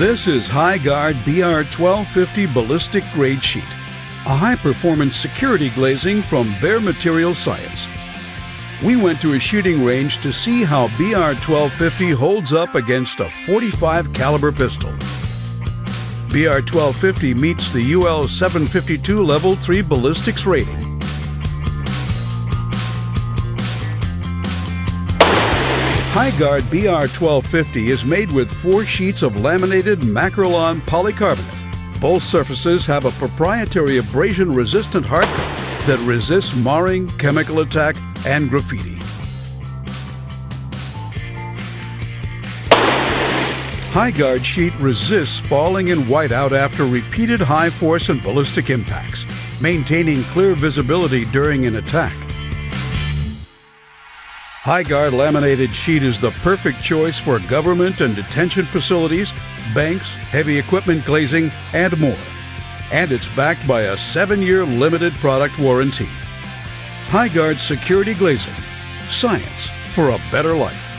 This is Hygard BR1250 Ballistic Grade Sheet, a high-performance security glazing from Bayer Material Science. We went to a shooting range to see how BR1250 holds up against a 45 caliber pistol. BR1250 meets the UL 752 Level 3 ballistics rating. Hygard BR1250 is made with four sheets of laminated Makrolon polycarbonate. Both surfaces have a proprietary abrasion-resistant hardcoat that resists marring, chemical attack, and graffiti. Hygard sheet resists falling and whiteout after repeated high force and ballistic impacts, maintaining clear visibility during an attack. Hygard laminated sheet is the perfect choice for government and detention facilities, banks, heavy equipment glazing, and more. And it's backed by a seven year limited product warranty. Hygard Security Glazing Science for a better life.